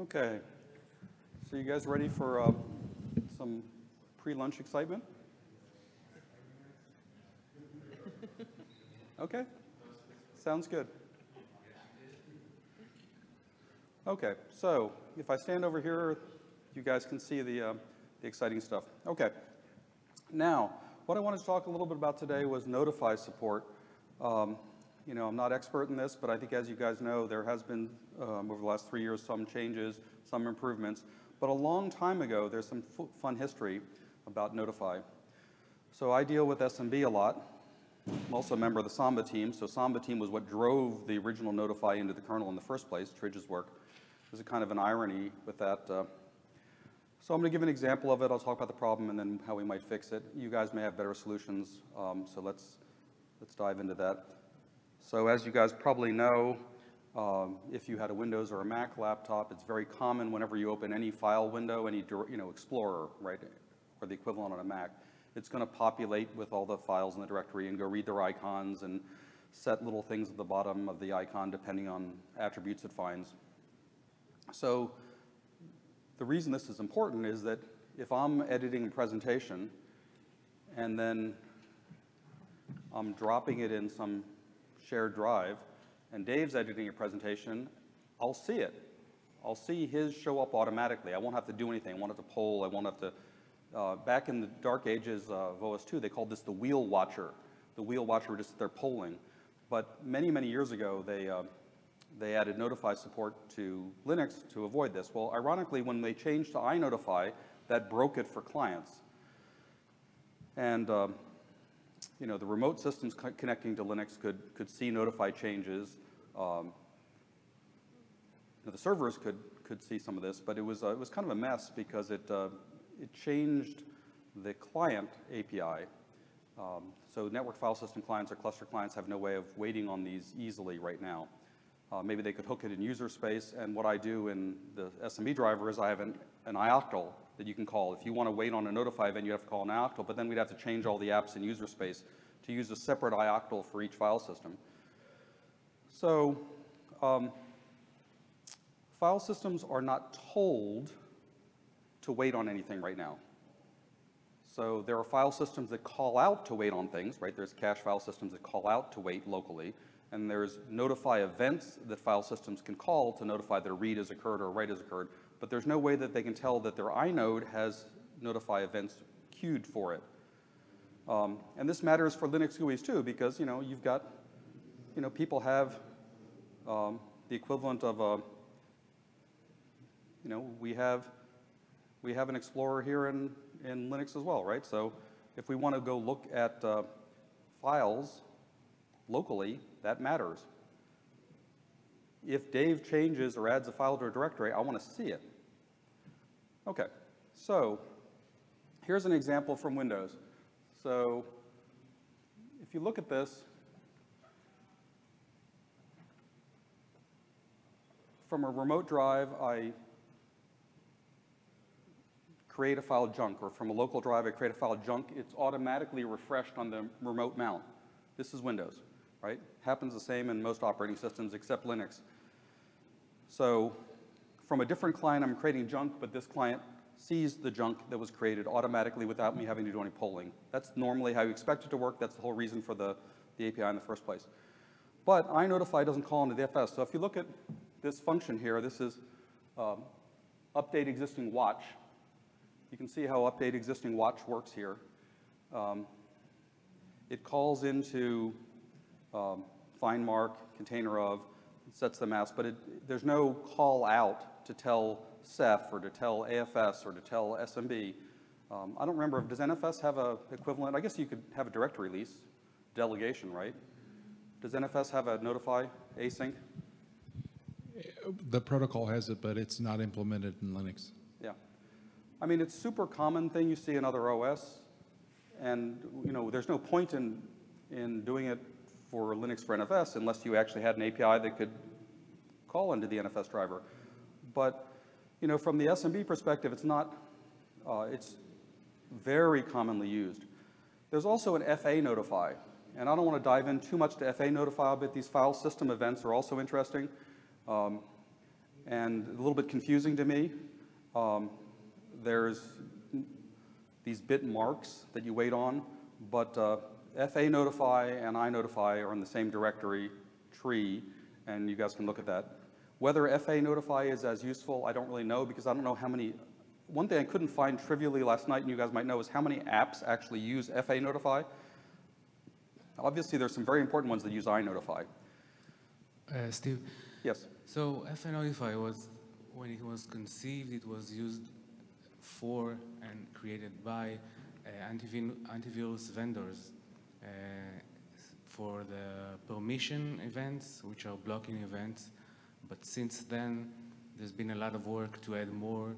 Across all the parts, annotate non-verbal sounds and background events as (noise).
Okay. So you guys ready for uh, some pre-lunch excitement? Okay. Sounds good. Okay. So if I stand over here, you guys can see the, uh, the exciting stuff. Okay. Now, what I wanted to talk a little bit about today was Notify support. Um, you know, I'm not expert in this, but I think as you guys know, there has been, um, over the last three years, some changes, some improvements. But a long time ago, there's some fun history about Notify. So I deal with SMB a lot. I'm also a member of the Samba team. So Samba team was what drove the original Notify into the kernel in the first place, Tridge's work. There's a kind of an irony with that. Uh, so I'm going to give an example of it. I'll talk about the problem and then how we might fix it. You guys may have better solutions, um, so let's, let's dive into that. So as you guys probably know, um, if you had a Windows or a Mac laptop, it's very common whenever you open any file window, any you know, Explorer, right, or the equivalent on a Mac, it's going to populate with all the files in the directory and go read their icons and set little things at the bottom of the icon depending on attributes it finds. So the reason this is important is that if I'm editing a presentation and then I'm dropping it in some shared drive, and Dave's editing a presentation, I'll see it. I'll see his show up automatically. I won't have to do anything. I won't have to poll. I won't have to. Uh, back in the dark ages of OS2, they called this the wheel watcher. The wheel watcher would just there polling. But many, many years ago, they, uh, they added Notify support to Linux to avoid this. Well, ironically, when they changed to iNotify, that broke it for clients. And um, you know, the remote systems co connecting to Linux could, could see notify changes. Um, you know, the servers could, could see some of this, but it was, uh, it was kind of a mess because it, uh, it changed the client API. Um, so network file system clients or cluster clients have no way of waiting on these easily right now. Uh, maybe they could hook it in user space, and what I do in the SMB driver is I have an, an ioctl that you can call. If you want to wait on a notify event, you have to call an ioctl, but then we'd have to change all the apps in user space to use a separate ioctl for each file system. So um, file systems are not told to wait on anything right now. So there are file systems that call out to wait on things, right? There's cache file systems that call out to wait locally, and there's notify events that file systems can call to notify that a read has occurred or a write has occurred but there's no way that they can tell that their inode has notify events queued for it. Um, and this matters for Linux GUIs too, because you know you've got, you know, people have um, the equivalent of a, you know, we have we have an Explorer here in in Linux as well, right? So if we want to go look at uh, files locally, that matters if Dave changes or adds a file to a directory, I want to see it. Okay, so here's an example from Windows. So if you look at this, from a remote drive, I create a file junk, or from a local drive, I create a file junk. It's automatically refreshed on the remote mount. This is Windows, right? Happens the same in most operating systems except Linux. So from a different client, I'm creating junk, but this client sees the junk that was created automatically without me having to do any polling. That's normally how you expect it to work. That's the whole reason for the, the API in the first place. But iNotify doesn't call into the FS. So if you look at this function here, this is um, update existing watch. You can see how update existing watch works here. Um, it calls into um, find mark, container of, sets the mask, but it, there's no call out to tell Ceph or to tell AFS or to tell SMB. Um, I don't remember, does NFS have a equivalent? I guess you could have a direct release delegation, right? Does NFS have a notify async? The protocol has it, but it's not implemented in Linux. Yeah. I mean, it's super common thing you see in other OS, and you know, there's no point in, in doing it for Linux for NFS unless you actually had an API that could call into the NFS driver. But you know, from the SMB perspective, it's not, uh, it's very commonly used. There's also an FA notify, and I don't want to dive in too much to FA notify, but these file system events are also interesting. Um, and a little bit confusing to me. Um, there's these bit marks that you wait on, but uh, FA notify and I notify are in the same directory tree, and you guys can look at that. Whether FA notify is as useful, I don't really know because I don't know how many. One thing I couldn't find trivially last night, and you guys might know, is how many apps actually use FA notify. Obviously, there's some very important ones that use iNotify. Uh, Steve, Yes. so FA Notify was, when it was conceived, it was used for and created by uh, antivirus vendors for the permission events, which are blocking events. But since then, there's been a lot of work to add more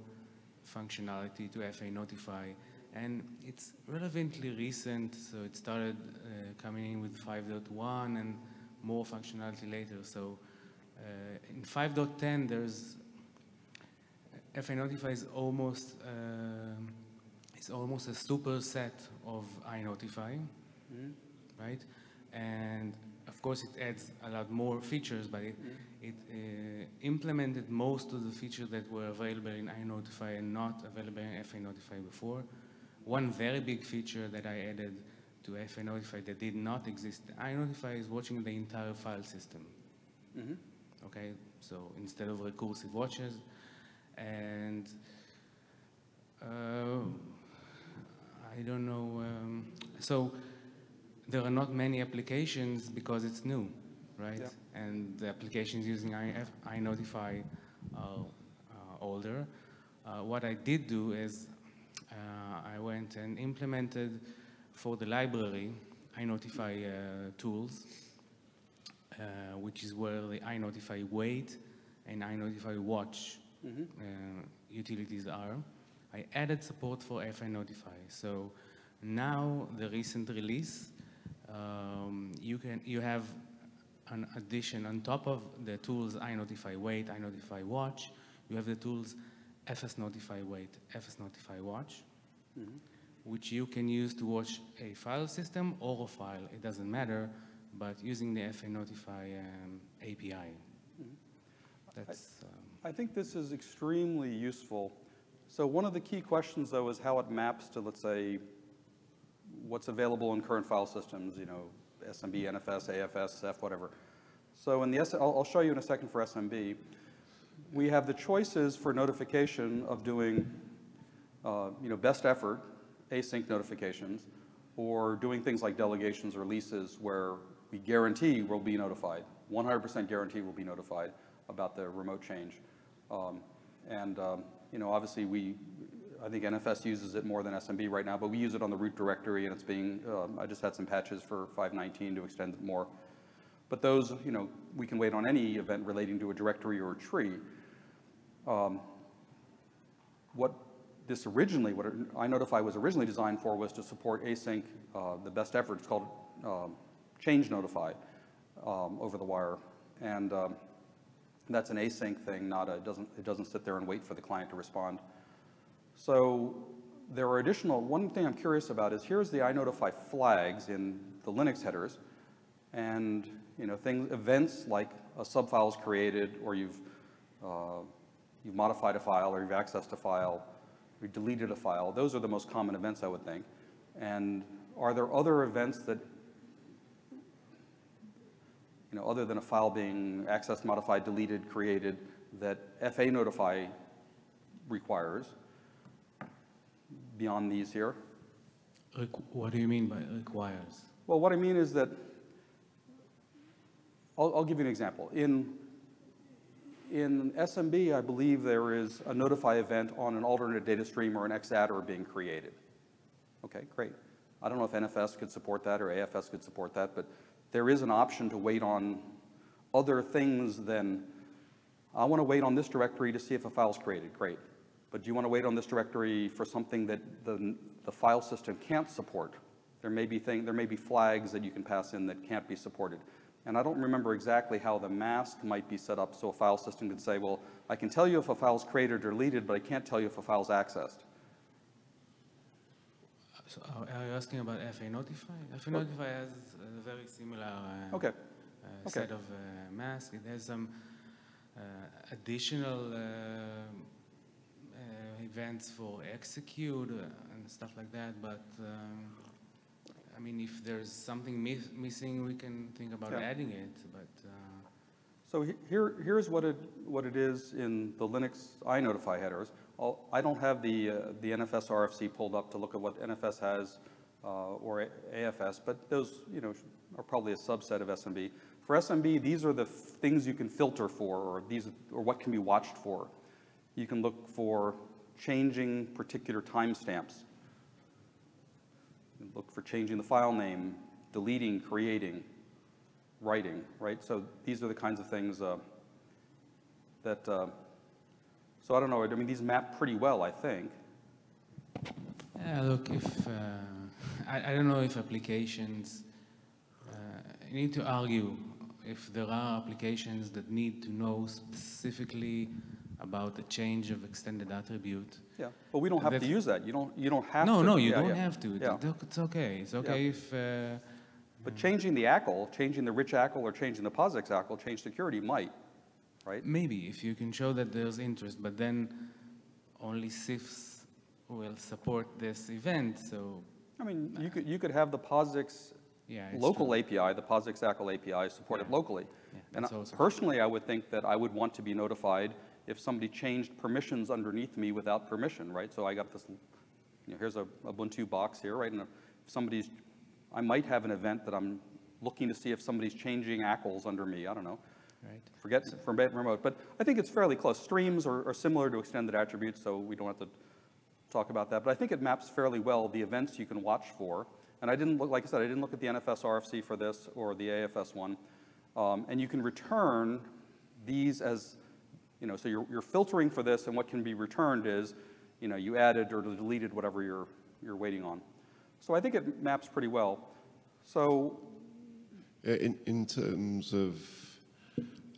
functionality to FA Notify. And it's relevantly recent, so it started uh, coming in with 5.1 and more functionality later. So uh, in 5.10, there's FA Notify is almost um it's almost a superset of iNotify, right? And of course, it adds a lot more features, but it, it uh, implemented most of the features that were available in iNotify and not available in FA Notify before. One very big feature that I added to FA Notify that did not exist, iNotify is watching the entire file system. Okay, so instead of recursive watches, and uh, I don't know. Um, so there are not many applications because it's new, right? Yeah. And the applications using IF, iNotify are uh, older. Uh, what I did do is uh, I went and implemented for the library iNotify uh, tools, uh, which is where the iNotify wait and iNotify watch uh, utilities are. I added support for FA Notify. So now the recent release, um, you can you have an addition on top of the tools I notify Wait, I notify Watch. You have the tools FS Notify Wait, FS Notify Watch, which you can use to watch a file system or a file. It doesn't matter, but using the FA Notify um, API. That's um, I think this is extremely useful. So one of the key questions, though, is how it maps to, let's say, what's available in current file systems, you know, SMB, NFS, AFS, F, whatever. So in the, S- I'll, I'll show you in a second for SMB. We have the choices for notification of doing, uh, you know, best effort, async notifications, or doing things like delegations or leases where we guarantee we'll be notified, 100% guarantee we'll be notified about the remote change. Um, And, um, you know, obviously, we, I think NFS uses it more than SMB right now, but we use it on the root directory, and it's being, um, I just had some patches for 519 to extend it more. But those, you know, we can wait on any event relating to a directory or a tree. Um, What this originally, what iNotify was originally designed for was to support async, uh, the best effort, it's called um, change notify um, over the wire. And um, that's an async thing, not a, it doesn't, it doesn't sit there and wait for the client to respond. So there are additional, one thing I'm curious about is here's the iNotify flags in the Linux headers. And, you know, things, events like a subfile is created or you've, uh, you've modified a file or you've accessed a file, or deleted a file. Those are the most common events, I would think. And are there other events that, you know, other than a file being accessed, modified, deleted, created, that FA notify requires beyond these here? requ- what do you mean by requires? Well, what I mean is that, I'll, I'll give you an example. In, in SMB, I believe there is a notify event on an alternate data stream or an XADDR being created. Okay, great. I don't know if NFS could support that or AFS could support that, but there is an option to wait on other things than, I want to wait on this directory to see if a file's created, great. But do you want to wait on this directory for something that the, the file system can't support? There may be thing, there may be flags that you can pass in that can't be supported. And I don't remember exactly how the mask might be set up so a file system could say, well, I can tell you if a file's created or deleted, but I can't tell you if a file's accessed. So are you asking about FA Notify? FA Well- Notify has a very similar uh, Okay, uh, Okay. set of uh, masks. It has some uh, additional uh, events for execute uh, and stuff like that. But um, I mean, if there's something miss missing, we can think about Yeah. adding it. But uh, So he- here, here's what it, what it is in the Linux iNotify headers. I'll- I don't have the, uh, the NFS RFC pulled up to look at what NFS has uh, or A- AFS, but those, you know, are probably a subset of SMB. For SMB, these are the things you can filter for, or these, or what can be watched for. You can look for changing particular timestamps. Look for changing the file name, deleting, creating, writing, right? So these are the kinds of things uh, that, uh, so I don't know, I mean, these map pretty well, I think. Yeah, look, if uh, I, I don't know if applications, uh, you need to argue if there are applications that need to know specifically about the change of extended attribute. Yeah, but we don't have to use that. You don't, you don't have to. No, no, you yeah, don't yeah. have to. Yeah. It's okay. It's okay if. Uh, But changing the ACL, changing the rich ACL or changing the POSIX ACL, change security might, right? Maybe if you can show that there's interest, but then only CIFS will support this event. So I mean, you could, you could have the POSIX yeah, local true. API, the POSIX ACL API supported Yeah. locally. Yeah, And that's I- also true. personally, I would think that I would want to be notified if somebody changed permissions underneath me without permission, right? So I got this, you know, here's a Ubuntu box here, right? And if somebody's, I might have an event that I'm looking to see if somebody's changing ACLs under me, I don't know. Right. Forget from remote, but I think it's fairly close. Streams are, are similar to extended attributes, so we don't have to talk about that. But I think it maps fairly well the events you can watch for. And I didn't look, like I said, I didn't look at the NFS RFC for this or the AFS one. Um, and you can return these as, you know, so you're, you're filtering for this, and what can be returned is, you know, you added or deleted whatever you're, you're waiting on. So I think it maps pretty well. So Uh, In, in terms of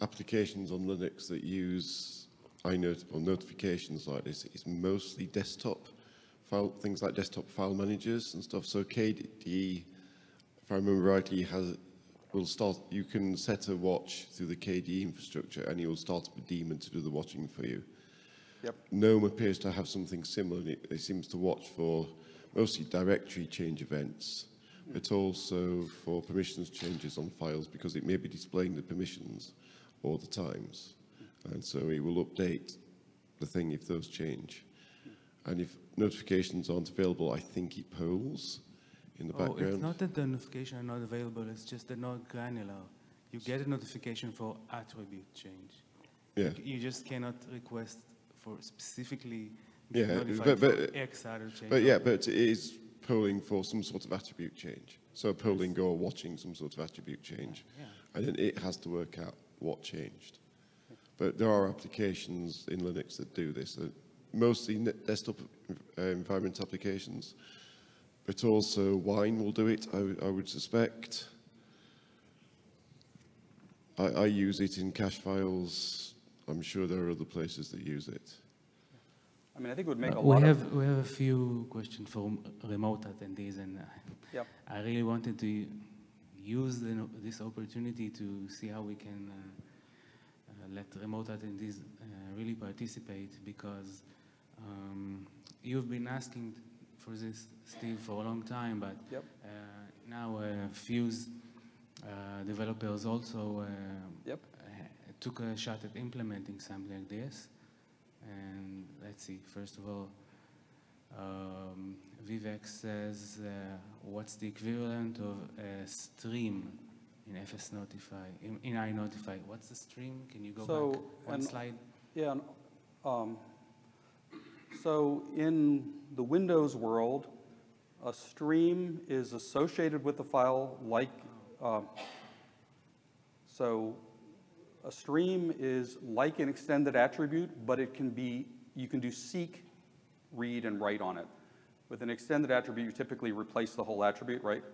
applications on Linux that use iNote or notifications like this, it's mostly desktop file, things like desktop file managers and stuff. So KDE, if I remember rightly, has will start. You can set a watch through the KDE infrastructure, and it will start up a daemon to do the watching for you. Yep. GNOME appears to have something similar. It, it seems to watch for mostly directory change events, but also for permissions changes on files because it may be displaying the permissions all the times. And so it will update the thing if those change. And if notifications aren't available, I think it polls in the Oh, background. it's not that the notification are not available. It's just they're not granular. You get a notification for attribute change. Yeah. You just cannot request for specifically Yeah, but- for but- X other change. But yeah, but it is polling for some sort of attribute change. So polling or watching some sort of attribute change. Yeah. And then it has to work out what changed. But there are applications in Linux that do this, uh, mostly desktop uh, environment applications, but also Wine will do it, I, would- I would suspect. I, I use it in cache files. I'm sure there are other places that use it. I mean, I think it would make a Uh, lot we of. have we have a few questions from remote attendees, and uh, Yep. I really wanted to use the, this opportunity to see how we can uh, uh, let remote attendees uh, really participate because um, you've been asking for this, Steve, for a long time, but Yep. uh, now uh, Fuse uh, developers also uh, Yep. uh, took a shot at implementing something like this. And let's see, first of all, um, Vivek says, uh, what's the equivalent of a stream in FS Notify, in, in iNotify? What's the stream? Can you go So, back one slide? Yeah, um, so in the Windows world, a stream is associated with the file like, um, so a stream is like an extended attribute, but it can be, you can do seek, read, and write on it. With an extended attribute, you typically replace the whole attribute, right?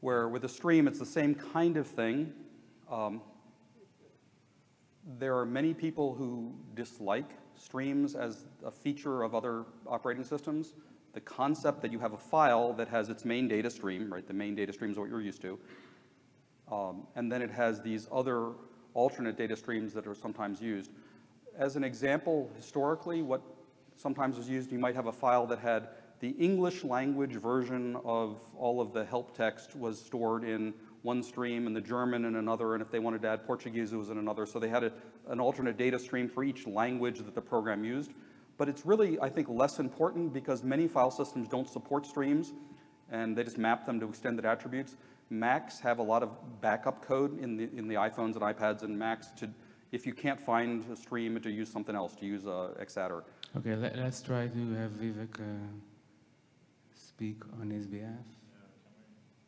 Where with a stream, it's the same kind of thing. Um, there are many people who dislike streams as a feature of other operating systems. The concept that you have a file that has its main data stream, right? The main data stream is what you're used to. Um, and then it has these other alternate data streams that are sometimes used. As an example, historically, what sometimes was used, you might have a file that had the English language version of all of the help text was stored in one stream and the German in another, and if they wanted to add Portuguese, it was in another. So they had a, an alternate data stream for each language that the program used. But it's really, I think, less important because many file systems don't support streams, and they just map them to extended attributes. Macs have a lot of backup code in the, in the iPhones and iPads and Macs to, if you can't find a stream, to use something else, to use uh, Exadder. Okay, let, us try to have Vivek uh, speak on his behalf,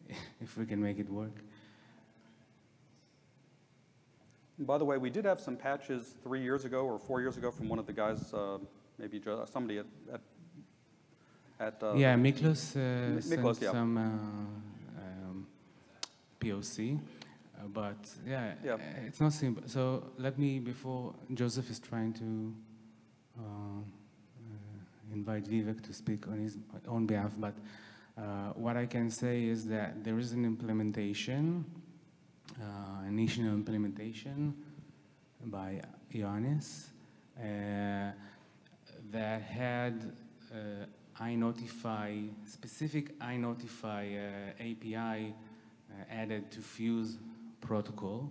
(laughs) if we can make it work. By the way, we did have some patches three years ago or four years ago from one of the guys, uh, maybe somebody at, at, at uh, Yeah, Miklos uh, sent yeah. some uh, um, POC, uh, but yeah, Yeah. uh, it's not simple. So let me, before Joseph is trying to uh, uh, invite Vivek to speak on his own behalf, but uh, what I can say is that there is an implementation, uh, initial implementation by Ioannis uh, that had uh, iNotify, specific iNotify uh, API uh, added to Fuse protocol.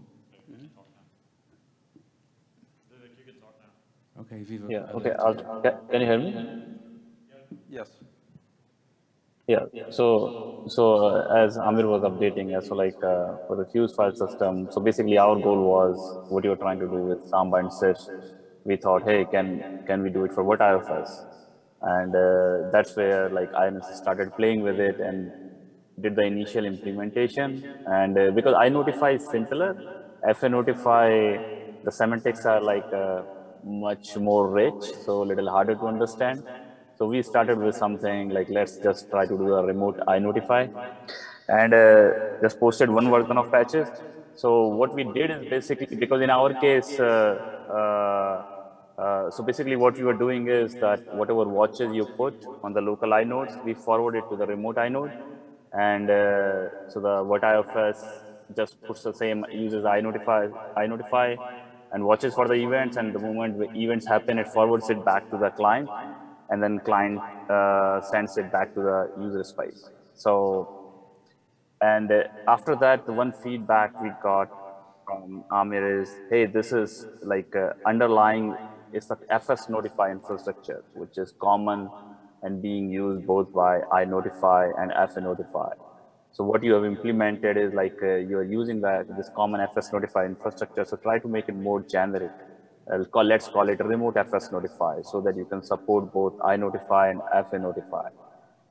Okay, Vivek. Yeah, okay, I'll, can you hear me? yes. Yeah, so, so uh, as Amir was updating, so like uh, for the Fuse file system, so basically our goal was what you were trying to do with Samba and Sys. We thought, hey, can, can we do it for virtiofs? And uh, that's where like I started playing with it and did the initial implementation. And uh, because iNotify is simpler, FNotify, the semantics are like uh, much more rich, so a little harder to understand. So we started with something like, let's just try to do a remote iNotify and uh, just posted one version of patches. So what we did is basically, because in our case, uh, uh, uh, so basically what we were doing is that whatever watches you put on the local inodes, we forward it to the remote inode. And uh, so the virtiofs just puts the same, uses iNotify, iNotify and watches for the events. And the moment the events happen, it forwards it back to the client and then client uh, sends it back to the user space. So, and uh, after that, the one feedback we got from Amir is, hey, this is like uh, underlying is the FS Notify infrastructure, which is common and being used both by iNotify and FNotify. So what you have implemented is like uh, you are using that this common FS Notify infrastructure. So try to make it more generic. Call, let's call it remote FS Notify so that you can support both iNotify and FNotify.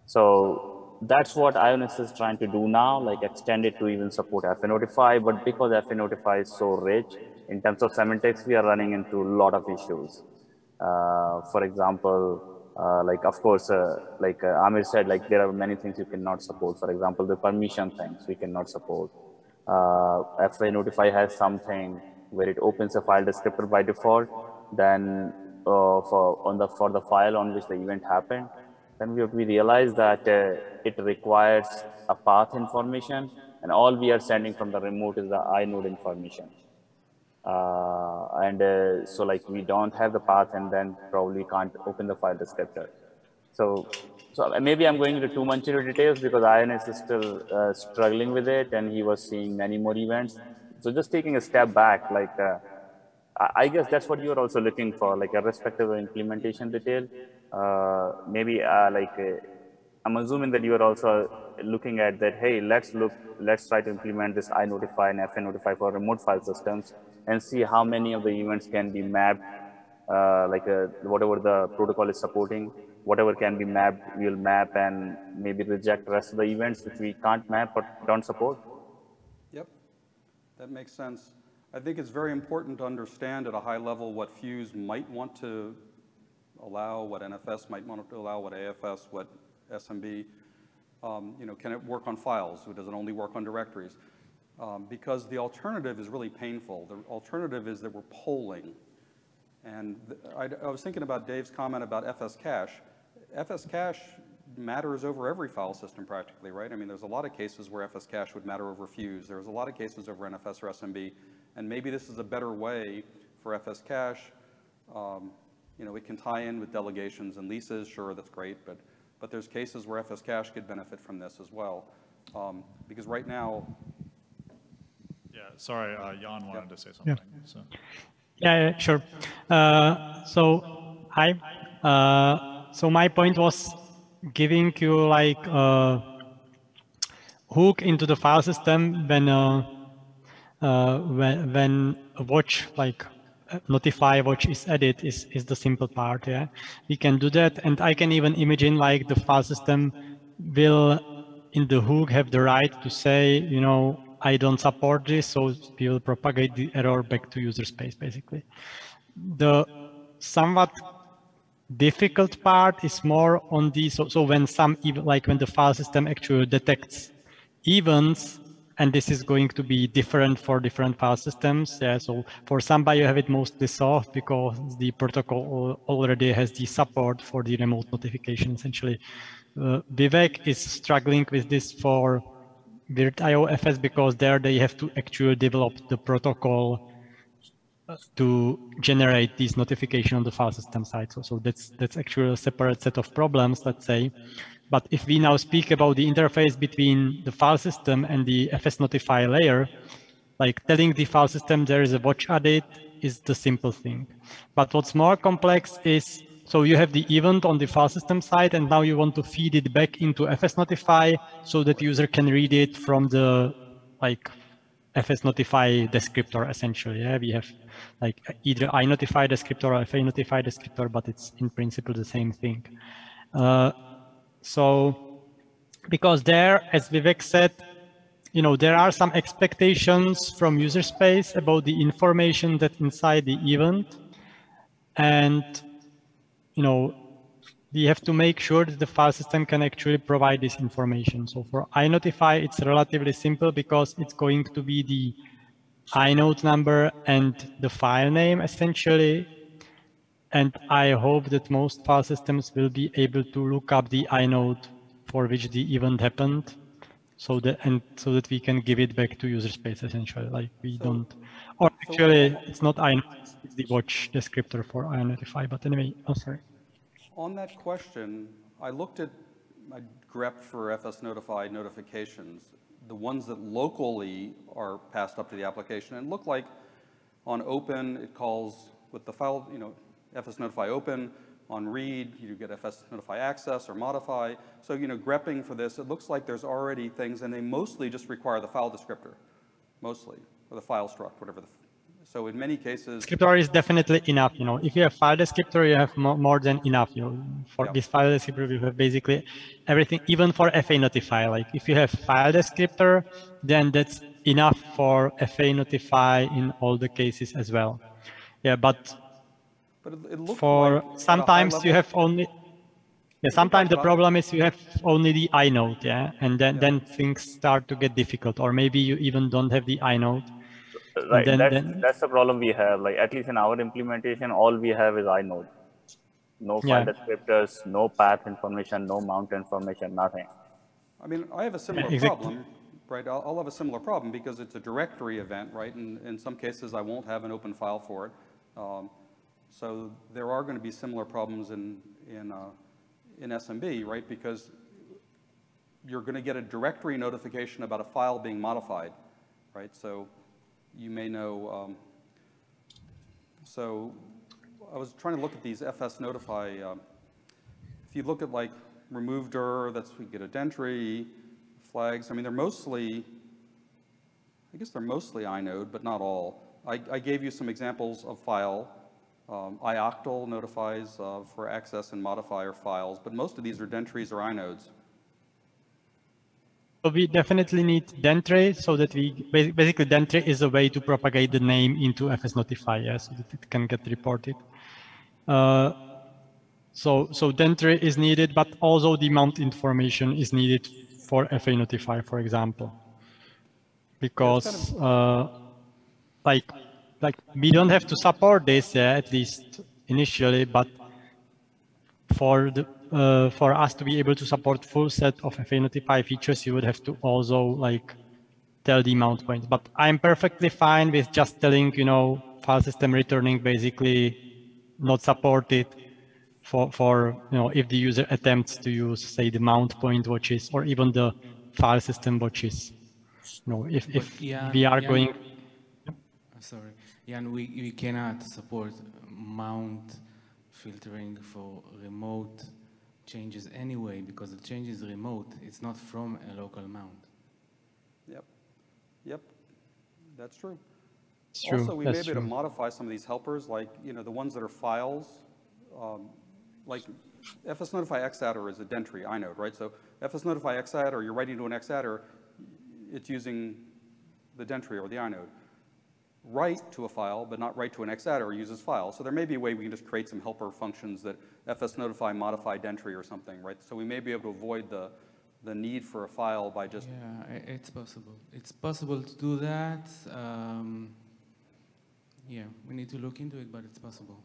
So that's what Ioannis is trying to do now, like extend it to even support FNotify. But because FNotify is so rich in terms of semantics, we are running into a lot of issues. Uh, for example, uh, like of course, uh, like uh, Amir said, like there are many things you cannot support. For example, the permission things we cannot support. Uh, FNotify has something where it opens a file descriptor by default. Then uh, for on the for the file on which the event happened, then we, we realize that uh, it requires a path information, and all we are sending from the remote is the inode information. Uh, and uh, so like we don't have the path and then probably can't open the file descriptor. So, so maybe I'm going into too much into details because Ioannis is still uh, struggling with it and he was seeing many more events. So just taking a step back, like uh, I I guess that's what you're also looking for, like irrespective of implementation detail. Uh, maybe uh, like uh, I'm assuming that you are also looking at that. Hey, let's look, let's try to implement this iNotify and FNotify for remote file systems and see how many of the events can be mapped, uh, like uh, whatever the protocol is supporting, whatever can be mapped, we'll map and maybe reject the rest of the events which we can't map or don't support. That makes sense. I think it's very important to understand at a high level what Fuse might want to allow, what NFS might want to allow, what AFS, what SMB. Um, you know, can it work on files? Or does it only work on directories? Um, because the alternative is really painful. The alternative is that we're polling. And I, I was thinking about Dave's comment about FS cache. FS cache matters over every file system practically, right? I mean, there's a lot of cases where FS cache would matter over Fuse. There's a lot of cases over NFS or SMB. And maybe this is a better way for FS Cache. Um, you know, it can tie in with delegations and leases, sure, that's great, but, but there's cases where FS Cache could benefit from this as well. Um, because right now, Yeah, sorry, uh, Jan wanted to say something, so. Yeah, yeah, sure. Uh, so, hi. Uh, so my point was giving you like a hook into the file system when uh, uh, when when a watch like uh, notify watch is added is is the simple part. Yeah, we can do that, and I can even imagine like the file system will in the hook have the right to say, you know, I don't support this, so we will propagate the error back to user space, basically. The somewhat difficult part is more on the, so, so when some, even like when the file system actually detects events, and this is going to be different for different file systems. Yeah, so for Samba, you have it mostly solved because the protocol already has the support for the remote notification, essentially. Uh, Vivek is struggling with this for Virt.io FS because there they have to actually develop the protocol to generate these notification on the file system side. So, so that's that's actually a separate set of problems, let's say. But if we now speak about the interface between the file system and the FS notify layer, like telling the file system there is a watch added is the simple thing. But what's more complex is so you have the event on the file system side, and now you want to feed it back into FS Notify so that user can read it from the like FS Notify descriptor essentially. Yeah, we have like either I notify descriptor or FA notify descriptor, but it's in principle the same thing. Uh, so because there, as Vivek said, you know, there are some expectations from user space about the information that inside the event. And, you know, we have to make sure that the file system can actually provide this information. So for iNotify, it's relatively simple because it's going to be the inode number and the file name essentially. And I hope that most file systems will be able to look up the inode for which the event happened so that and so that we can give it back to user space essentially like we So- don't or actually it's not inode it's the watch descriptor for inotify but anyway oh sorry On that question, I looked at, I grepped for FS Notify notifications, the ones that locally are passed up to the application, and look like on open, it calls with the file, you know, FS Notify open, on read, you get FS Notify access or modify. So, you know, grepping for this, it looks like there's already things, and they mostly just require the file descriptor, mostly, or the file struct, whatever the, so in many cases, descriptor is definitely enough you know. If you have file descriptor you have mo- more than enough you know. For Yeah. this file descriptor you have basically everything even for fa notify. Like if you have file descriptor then that's enough for fa notify in all the cases as well. Yeah but but it it for like at a high sometimes you have only yeah sometimes the problem is you have only the inode yeah and then then things start to get difficult or maybe you even don't have the inode Right, then- that's, then- that's the problem we have. Like at least in our implementation, all we have is inode. No file Yeah. descriptors, no path information, no mount information, nothing. I mean, I have a similar exactly. problem, right? I'll, I'll have a similar problem because it's a directory event, right? And in some cases, I won't have an open file for it. Um, so there are going to be similar problems in, in, uh, in SMB, right? Because you're going to get a directory notification about a file being modified, right? So you may know, um, so I was trying to look at these FS notify, um, if you look at like remove dir, that's, we get a dentry, flags, I mean, they're mostly, I guess they're mostly inode, but not all. I, I gave you some examples of file. Um, ioctl notifies uh, for access and modifier files, but most of these are dentries or inodes. So we definitely need Dentry so that we basically Dentry is a way to propagate the name into FS Notify, yeah, so that it can get reported. Uh, so so Dentry is needed, but also the mount information is needed for FA Notify, for example, because uh, like like we don't have to support this, yeah, at least initially, but for the uh, for us to be able to support full set of FA Notify features, you would have to also like tell the mount point. But I'm perfectly fine with just telling, you know, file system returning basically not supported for, for, you know, if the user attempts to use, say, the mount point watches or even the file system watches. You know, if, if yeah, we are yeah. going, Uh, Sorry, Jan, we, we cannot support mount filtering for remote changes anyway, because the change is remote, it's not from a local mount. Yep, yep, that's true. it's true, Also, we may be able to modify some of these helpers, like, you know, the ones that are files, um, like FS Notify Xadder is a Dentry inode, right? So FS Notify Xadder, you're writing to an Xadder, it's using the Dentry or the inode. Write to a file, but not write to an Xadder uses file. So there may be a way we can just create some helper functions that FS Notify modify Dentry or something, right? So we may be able to avoid the, the need for a file by just Yeah, it's possible. It's possible to do that. Um, yeah, we need to look into it, but it's possible.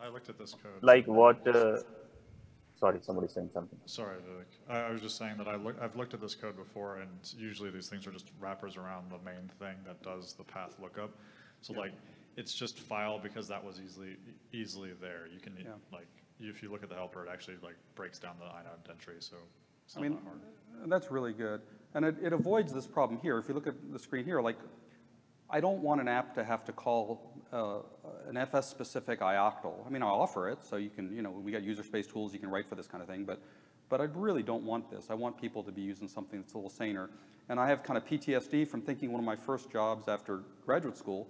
I looked at this code. Like what, uh, sorry, somebody saying something. Sorry, Vivek. I, I was just saying that I look, I've looked at this code before, and usually these things are just wrappers around the main thing that does the path lookup. So like, it's just file because that was easily, easily there. You can, Yeah. like, if you look at the helper, it actually like breaks down the inode entry, so it's I mean, that hard. that's really good. And it, it avoids this problem here. If you look at the screen here, like, I don't want an app to have to call uh, an FS-specific ioctl. I mean, I offer it, so you can, you know, we got user space tools, you can write for this kind of thing, but, but I really don't want this. I want people to be using something that's a little saner. And I have kind of PTSD from thinking one of my first jobs after graduate school,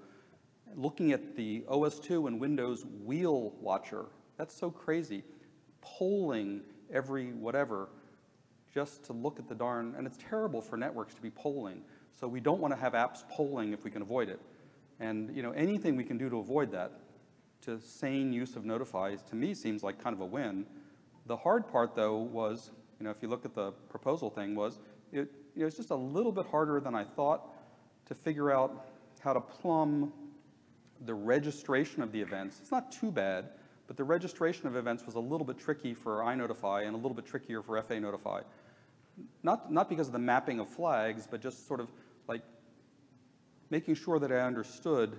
looking at the OS2 and Windows wheel watcher. That's so crazy. Polling every whatever just to look at the darn, and it's terrible for networks to be polling. So we don't want to have apps polling if we can avoid it. And you know, anything we can do to avoid that, to sane use of notifies, to me seems like kind of a win. The hard part though was, you know, if you look at the proposal thing was, it, you know, it's just a little bit harder than I thought to figure out how to plumb the registration of the events. It's not too bad, but the registration of events was a little bit tricky for iNotify and a little bit trickier for FA Notify. Not, not because of the mapping of flags, but just sort of like making sure that I understood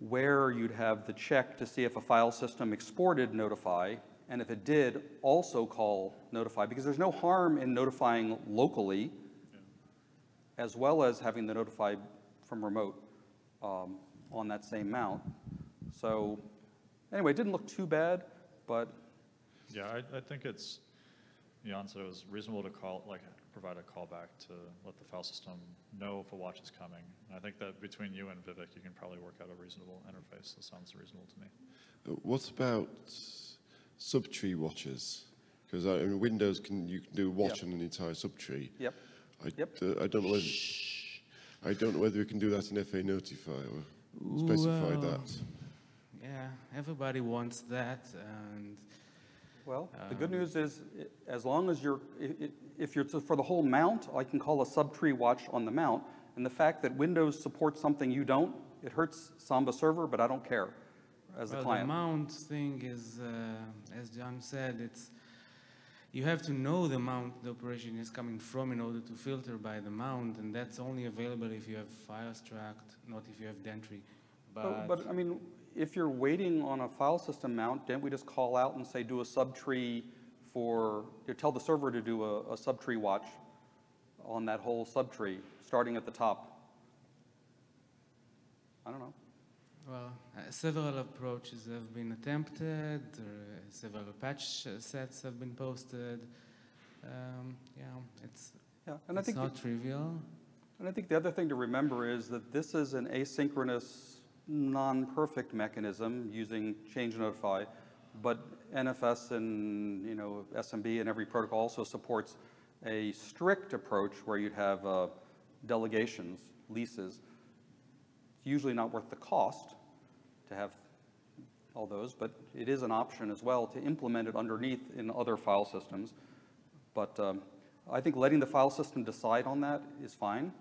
where you'd have the check to see if a file system exported notify, and if it did, also call notify, because there's no harm in notifying locally, as well as having the notify from remote um, on that same mount. So anyway, it didn't look too bad, but Yeah, I, I think it's, Jan said it was reasonable to call, like, provide a callback to let the file system know if a watch is coming. And I think that between you and Vivek, you can probably work out a reasonable interface. That sounds reasonable to me. Uh, What about subtree watches? Because in Windows, can you can do watch Yeah. on an entire subtree. yep. I, Yep. uh, I don't know whether I don't know whether we can do that in FA Notify or specify Well, that. Yeah, everybody wants that, and Well, the good news is, i- as long as you're, i- i- if you're, to- for the whole mount, I can call a subtree watch on the mount. And the fact that Windows supports something you don't, it hurts Samba server, but I don't care as the well, the client. mount thing is, uh, as John said, it's you have to know the mount the operation is coming from in order to filter by the mount, and that's only available if you have files tracked, not if you have Dentry. Oh, But, I mean, if you're waiting on a file system mount, didn't we just call out and say, do a subtree for, you tell the server to do a, a subtree watch on that whole subtree, starting at the top? I don't know. Well, uh, several approaches have been attempted, uh, several patch sets have been posted. Um, yeah, it's, Yeah, and I it's think, the- not trivial. and I think the other thing to remember is that this is an asynchronous, non-perfect mechanism using change notify, but NFS and, you know, SMB and every protocol also supports a strict approach where you'd have uh, delegations, leases. It's usually not worth the cost to have all those, but it is an option as well to implement it underneath in other file systems. But um, I think letting the file system decide on that is fine,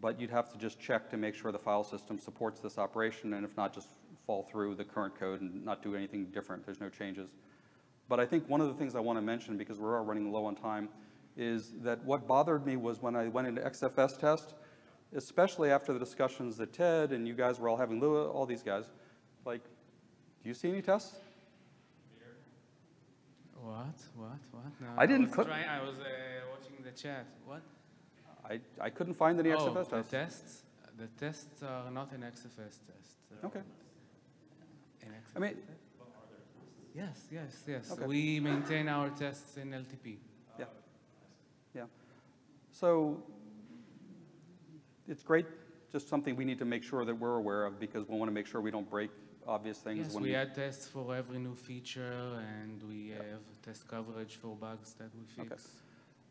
but you'd have to just check to make sure the file system supports this operation, and if not, just fall through the current code and not do anything different. There's no changes. But I think one of the things I want to mention, because we're all running low on time, is that what bothered me was when I went into XFS test, especially after the discussions that Ted and you guys were all having, Lua, all these guys, like, do you see any tests? What? What? What? No, I didn't was put- trying- I was uh, watching the chat. What? I, I couldn't find any oh, XFS the tests. tests. The tests are not an XFS test. Okay. an I mean, Yes, yes, yes. Okay. We maintain our tests in LTP. Yeah, yeah. So it's great, just something we need to make sure that we're aware of because we want to make sure we don't break obvious things. Yes, when we add tests for every new feature, and we have test coverage for bugs that we fix.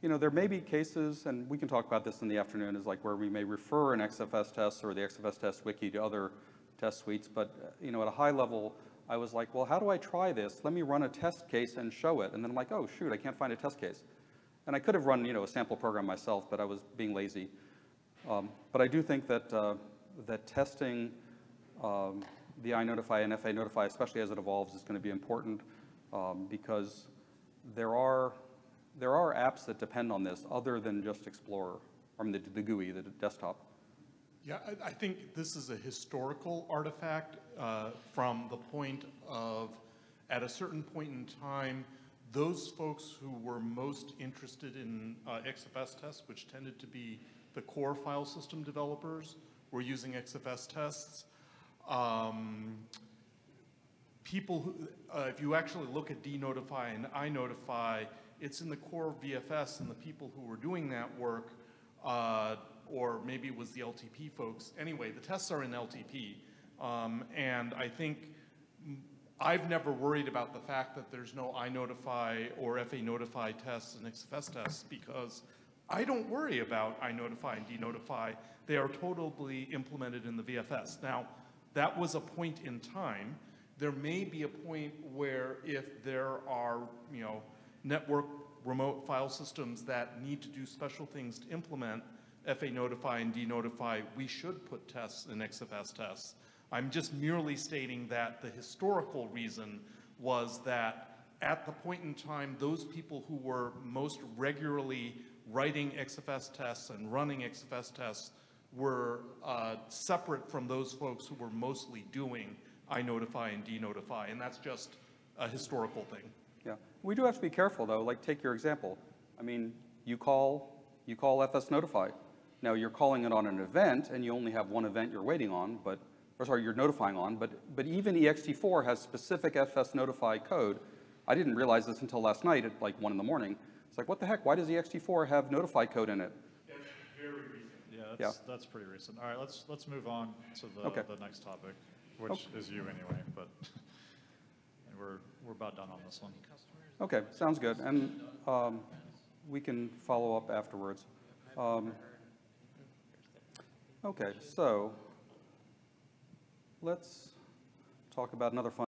You know, there may be cases, and we can talk about this in the afternoon, is like where we may refer an XFS test or the XFS test wiki to other test suites, but, uh, you know, at a high level, I was like, well, how do I try this? Let me run a test case and show it. And then I'm like, oh, shoot, I can't find a test case. And I could have run, you know, a sample program myself, but I was being lazy. Um, But I do think that, uh, that testing um, the iNotify and FA Notify, especially as it evolves, is going to be important um, because there are, there are apps that depend on this other than just Explorer, I mean, the the GUI, the desktop. Yeah, I, I think this is a historical artifact uh, from the point of, at a certain point in time, those folks who were most interested in uh, XFS tests, which tended to be the core file system developers, were using XFS tests. Um, people who, uh, if you actually look at dnotify and iNotify, it's in the core VFS and the people who were doing that work, uh, or maybe it was the LTP folks. Anyway, the tests are in LTP. Um, and I think I've never worried about the fact that there's no iNotify or FA Notify tests and XFS tests because I don't worry about iNotify and dnotify. They are totally implemented in the VFS. Now, that was a point in time. There may be a point where if there are, you know, network remote file systems that need to do special things to implement FA notify and dnotify, we should put tests in XFS tests. I'm just merely stating that the historical reason was that at the point in time, those people who were most regularly writing XFS tests and running XFS tests were uh, separate from those folks who were mostly doing iNotify and dnotify, and that's just a historical thing. Yeah. We do have to be careful, though. Like, take your example. I mean, you call, you call FS Notify. Now, you're calling it on an event, and you only have one event you're waiting on, but, or sorry, you're notifying on, but, but even E ext4 has specific FS Notify code. I didn't realize this until last night at like 1 in the morning. It's like, what the heck? Why does E ext4 have notify code in it? Yeah, that's, that's pretty recent. All right, let's, let's move on to Okay. the, the next topic, which is you anyway, but and (laughs) we're, we're about done on this one. Okay, sounds good. And um, we can follow up afterwards. Um, Okay, so let's talk about another fun